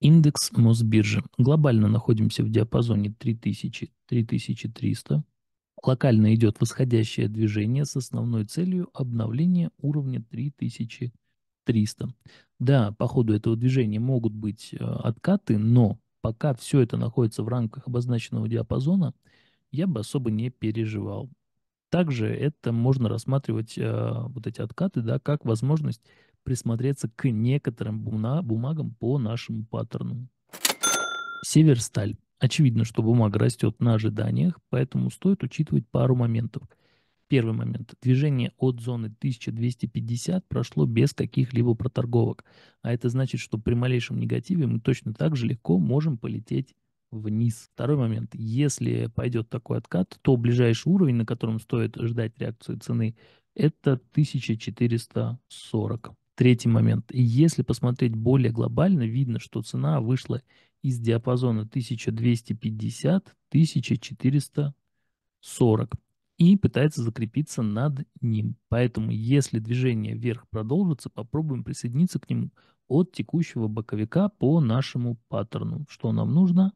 Индекс Мосбиржи. Глобально находимся в диапазоне 3000-3300. Локально идет восходящее движение с основной целью обновления уровня 3300. Да, по ходу этого движения могут быть э, откаты, но пока все это находится в рамках обозначенного диапазона, я бы особо не переживал. Также это можно рассматривать, э, вот эти откаты, да, как возможность присмотреться к некоторым бума- бумагам по нашему паттерну. Северсталь. Очевидно, что бумага растет на ожиданиях, поэтому стоит учитывать пару моментов. Первый момент. Движение от зоны 1250 прошло без каких-либо проторговок. А это значит, что при малейшем негативе мы точно так же легко можем полететь вниз. Второй момент. Если пойдет такой откат, то ближайший уровень, на котором стоит ждать реакции цены, это 1440. Третий момент. Если посмотреть более глобально, видно, что цена вышла из диапазона 1250-1440 и пытается закрепиться над ним. Поэтому, если движение вверх продолжится, попробуем присоединиться к нему от текущего боковика по нашему паттерну. Что нам нужно?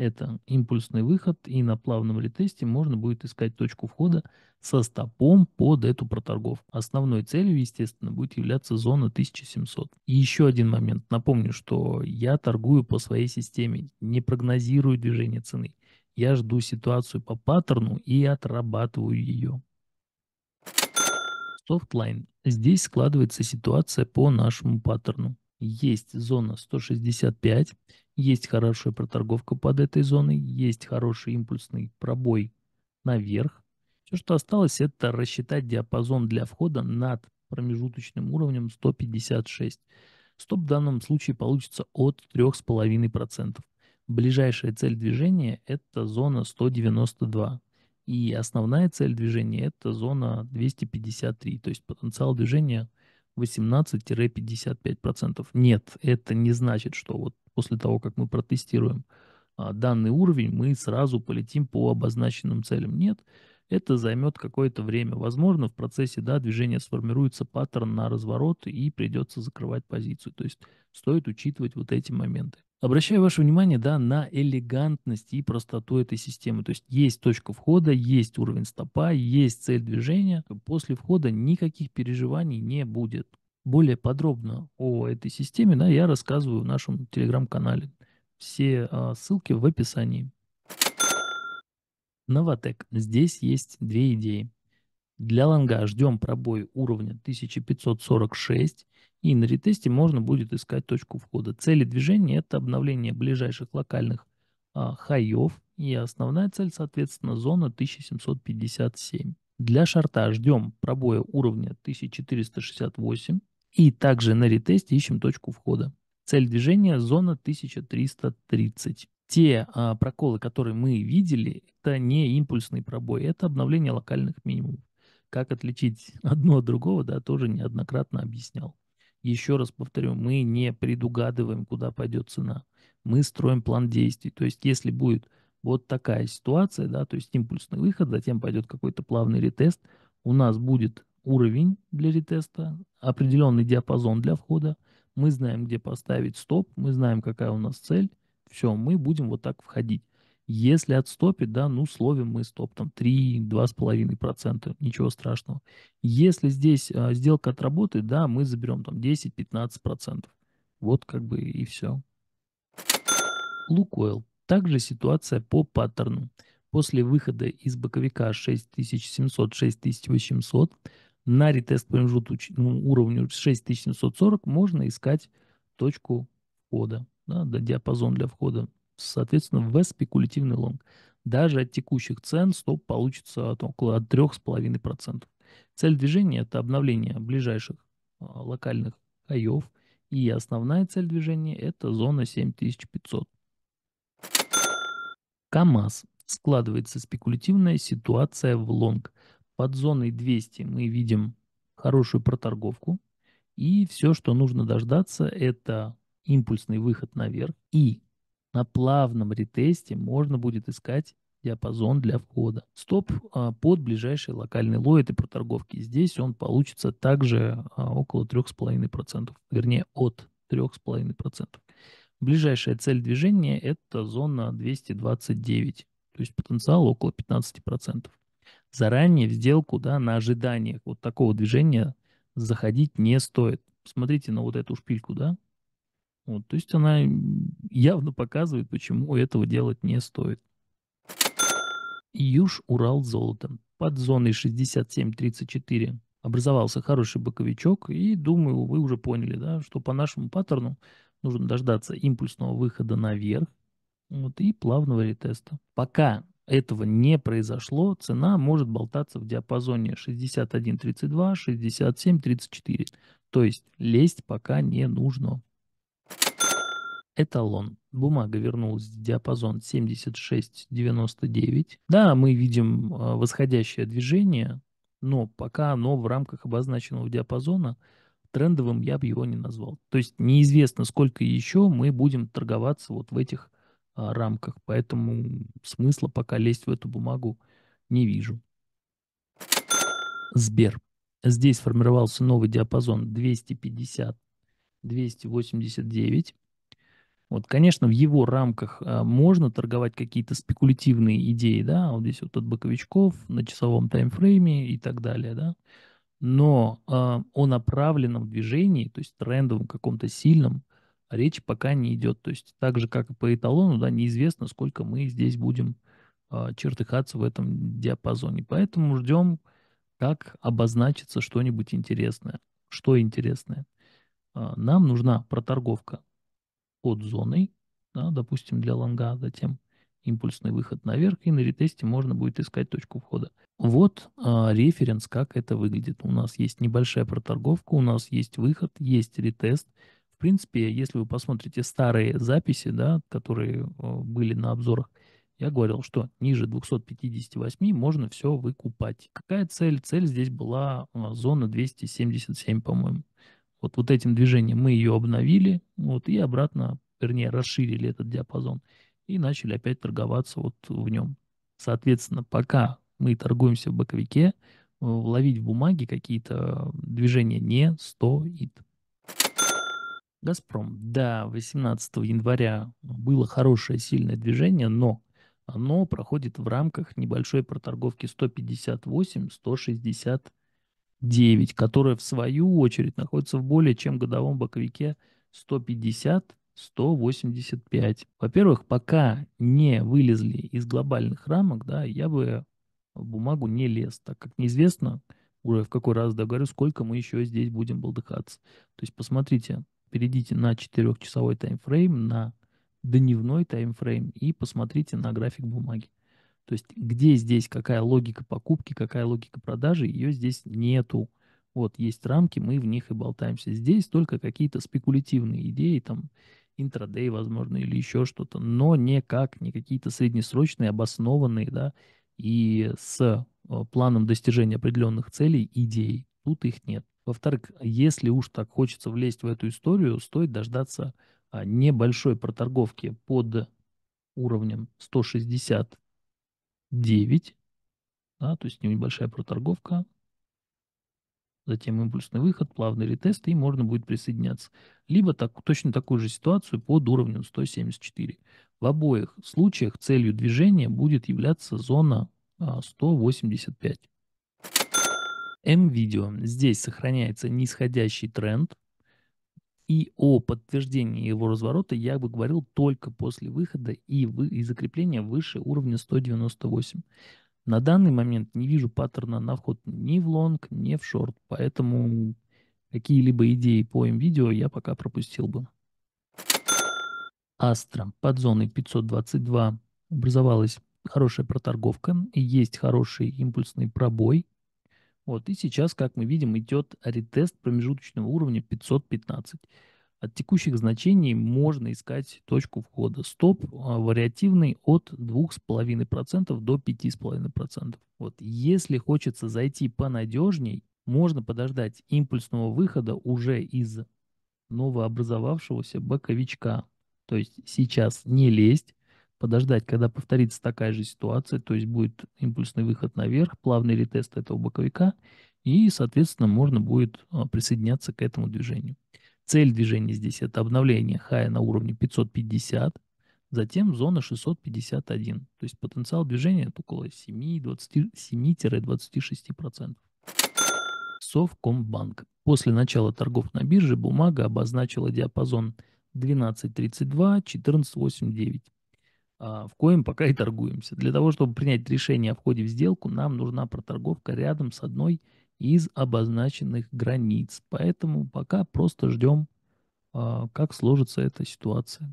Это импульсный выход, и на плавном ретесте можно будет искать точку входа со стопом под эту проторговку. Основной целью, естественно, будет являться зона 1700. И еще один момент. Напомню, что я торгую по своей системе, не прогнозирую движение цены. Я жду ситуацию по паттерну и отрабатываю ее. Софтлайн. Здесь складывается ситуация по нашему паттерну. Есть зона 165, есть хорошая проторговка под этой зоной, есть хороший импульсный пробой наверх. Все, что осталось, это рассчитать диапазон для входа над промежуточным уровнем 156. Стоп в данном случае получится от 3,5%. Ближайшая цель движения – это зона 192. И основная цель движения – это зона 253. То есть потенциал движения 18-55%. Нет, это не значит, что вот после того, как мы протестируем а, данный уровень, мы сразу полетим по обозначенным целям. Нет, это займет какое-то время. Возможно, в процессе да, движения сформируется паттерн на разворот и придется закрывать позицию. То есть стоит учитывать вот эти моменты. Обращаю ваше внимание да, на элегантность и простоту этой системы. То есть есть точка входа, есть уровень стопа, есть цель движения. После входа никаких переживаний не будет. Более подробно о этой системе да, я рассказываю в нашем телеграм-канале. Все а, ссылки в описании. Новотек. Здесь есть две идеи. Для лонга ждем пробой уровня 1546, и на ретесте можно будет искать точку входа. Цели движения – это обновление ближайших локальных а, хайов, и основная цель, соответственно, зона 1757. Для шарта ждем пробоя уровня 1468, и также на ретесте ищем точку входа. Цель движения – зона 1330. Те а, проколы, которые мы видели, это не импульсный пробой, это обновление локальных минимумов. Как отличить одно от другого, да, тоже неоднократно объяснял. Еще раз повторю, мы не предугадываем, куда пойдет цена. Мы строим план действий. То есть, если будет вот такая ситуация, да, то есть импульсный выход, затем пойдет какой-то плавный ретест, у нас будет уровень для ретеста, определенный диапазон для входа, мы знаем, где поставить стоп, мы знаем, какая у нас цель, все, мы будем вот так входить. Если отстопит, да, ну, словим мы стоп там 3-2,5%, ничего страшного. Если здесь а, сделка отработает, да, мы заберем там 10-15%. Вот как бы и все. Лукойл. Также ситуация по паттерну. После выхода из боковика 6700-6800 на ретест промежуточному уровню 6740 можно искать точку входа, да, диапазон для входа соответственно, в спекулятивный лонг. Даже от текущих цен стоп получится от около 3,5%. Цель движения – это обновление ближайших а, локальных хаев. И основная цель движения – это зона 7500. КАМАЗ. Складывается спекулятивная ситуация в лонг. Под зоной 200 мы видим хорошую проторговку. И все, что нужно дождаться, это импульсный выход наверх и на плавном ретесте можно будет искать диапазон для входа. Стоп а, под ближайший локальный лой этой проторговки. Здесь он получится также а, около 3,5%, вернее от 3,5%. Ближайшая цель движения это зона 229, то есть потенциал около 15%. Заранее в сделку да, на ожиданиях вот такого движения заходить не стоит. Посмотрите на вот эту шпильку, да? Вот, то есть она явно показывает, почему этого делать не стоит. Юж Урал золото. Под зоной 67.34 образовался хороший боковичок. И думаю, вы уже поняли, да, что по нашему паттерну нужно дождаться импульсного выхода наверх вот, и плавного ретеста. Пока этого не произошло, цена может болтаться в диапазоне 61.32, 67.34. То есть лезть пока не нужно. Эталон. Бумага вернулась в диапазон 76.99. Да, мы видим а, восходящее движение, но пока оно в рамках обозначенного диапазона, трендовым я бы его не назвал. То есть неизвестно, сколько еще мы будем торговаться вот в этих рамках, поэтому смысла пока лезть в эту бумагу не вижу. Сбер. Здесь формировался новый диапазон 250-289. Вот, конечно, в его рамках а, можно торговать какие-то спекулятивные идеи, да, вот здесь вот от боковичков на часовом таймфрейме и так далее, да, но а, о направленном движении, то есть трендовом каком-то сильном, речь пока не идет. То есть так же, как и по эталону, да, неизвестно, сколько мы здесь будем а, чертыхаться в этом диапазоне. Поэтому ждем, как обозначится что-нибудь интересное. Что интересное? А, нам нужна проторговка под зоной, да, допустим, для лонга, затем импульсный выход наверх, и на ретесте можно будет искать точку входа. Вот а, референс, как это выглядит. У нас есть небольшая проторговка, у нас есть выход, есть ретест. Принципе, если вы посмотрите старые записи, да, которые а, были на обзорах, я говорил, что ниже 258 можно все выкупать. Какая цель? Цель здесь была а, зона 277, по-моему. Вот, вот этим движением мы ее обновили, вот, и обратно, вернее, расширили этот диапазон и начали опять торговаться вот в нем. Соответственно, пока мы торгуемся в боковике, э, ловить в бумаге какие-то движения не стоит. Газпром. Да, 18 января было хорошее сильное движение, но оно проходит в рамках небольшой проторговки 158-160 9, которая в свою очередь находится в более чем годовом боковике 150 185. Во-первых, пока не вылезли из глобальных рамок, да, я бы в бумагу не лез, так как неизвестно, уже в какой раз договорю, сколько мы еще здесь будем болдыхаться. То есть посмотрите, перейдите на 4-часовой таймфрейм, на дневной таймфрейм и посмотрите на график бумаги. То есть где здесь какая логика покупки, какая логика продажи, ее здесь нету. Вот есть рамки, мы в них и болтаемся. Здесь только какие-то спекулятивные идеи, там интрадей, возможно, или еще что-то, но никак, не какие-то среднесрочные, обоснованные, да, и с э, планом достижения определенных целей идей. Тут их нет. Во-вторых, если уж так хочется влезть в эту историю, стоит дождаться а, небольшой проторговки под уровнем 160 9, да, то есть небольшая проторговка, затем импульсный выход, плавный ретест, и можно будет присоединяться. Либо так, точно такую же ситуацию под уровнем 174. В обоих случаях целью движения будет являться зона 185. М-видео. Здесь сохраняется нисходящий тренд. И о подтверждении его разворота я бы говорил только после выхода и, вы, и закрепления выше уровня 198. На данный момент не вижу паттерна на вход ни в лонг, ни в шорт, поэтому какие-либо идеи по видео я пока пропустил бы. Астра под зоной 522 образовалась хорошая проторговка и есть хороший импульсный пробой. Вот, и сейчас, как мы видим, идет ретест промежуточного уровня 515. От текущих значений можно искать точку входа. Стоп а, вариативный от 2,5% до 5,5%. Вот, если хочется зайти понадежней, можно подождать импульсного выхода уже из новообразовавшегося боковичка. То есть сейчас не лезть, подождать, когда повторится такая же ситуация, то есть будет импульсный выход наверх, плавный ретест этого боковика, и, соответственно, можно будет а, присоединяться к этому движению. Цель движения здесь это обновление хая на уровне 550, затем зона 651. То есть потенциал движения около 7-26%. Совкомбанк. После начала торгов на бирже бумага обозначила диапазон 12.32-14.89 а, в коем пока и торгуемся. Для того, чтобы принять решение о входе в сделку, нам нужна проторговка рядом с одной из обозначенных границ. Поэтому пока просто ждем, а, как сложится эта ситуация.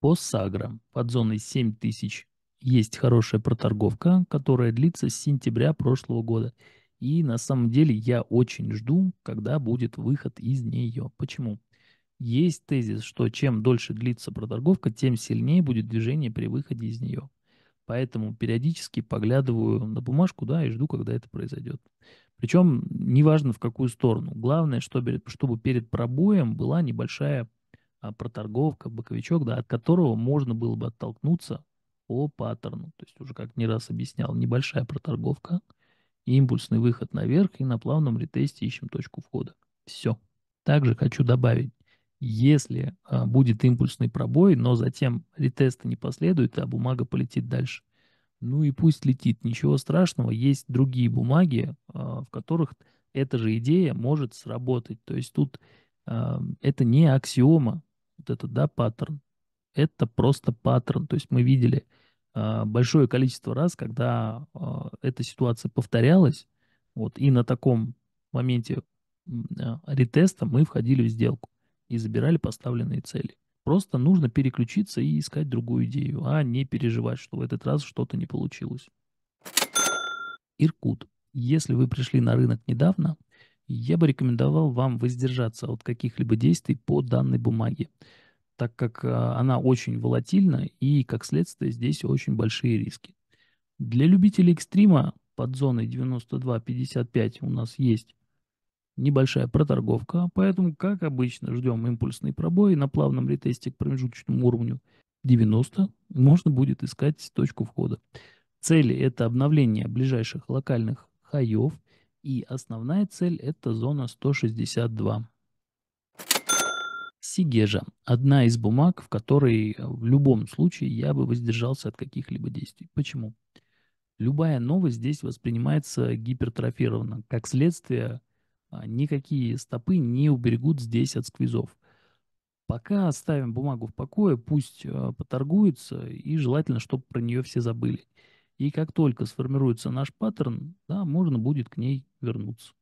По Сагра под зоной 7000 есть хорошая проторговка, которая длится с сентября прошлого года. И на самом деле я очень жду, когда будет выход из нее. Почему? Есть тезис, что чем дольше длится проторговка, тем сильнее будет движение при выходе из нее. Поэтому периодически поглядываю на бумажку, да, и жду, когда это произойдет. Причем неважно в какую сторону. Главное, чтобы, чтобы перед пробоем была небольшая а, проторговка, боковичок, да, от которого можно было бы оттолкнуться по паттерну. То есть уже как не раз объяснял, небольшая проторговка, импульсный выход наверх и на плавном ретесте ищем точку входа. Все. Также хочу добавить, если а, будет импульсный пробой, но затем ретеста не последует, а бумага полетит дальше, ну и пусть летит, ничего страшного. Есть другие бумаги, а, в которых эта же идея может сработать. То есть тут а, это не аксиома, вот это, да, паттерн. Это просто паттерн. То есть мы видели большое количество раз, когда эта ситуация повторялась, вот, и на таком моменте ретеста мы входили в сделку и забирали поставленные цели. Просто нужно переключиться и искать другую идею, а не переживать, что в этот раз что-то не получилось. Иркут. Если вы пришли на рынок недавно, я бы рекомендовал вам воздержаться от каких-либо действий по данной бумаге, так как а, она очень волатильна и, как следствие, здесь очень большие риски. Для любителей экстрима под зоной 92.55 у нас есть небольшая проторговка, поэтому, как обычно, ждем импульсный пробой на плавном ретесте к промежуточному уровню 90, можно будет искать точку входа. Цели – это обновление ближайших локальных хаев, и основная цель – это зона 162. Сигежа – одна из бумаг, в которой в любом случае я бы воздержался от каких-либо действий. Почему? Любая новость здесь воспринимается гипертрофированно. Как следствие – никакие стопы не уберегут здесь от сквизов. Пока оставим бумагу в покое, пусть э, поторгуется, и желательно, чтобы про нее все забыли. И как только сформируется наш паттерн, да, можно будет к ней вернуться.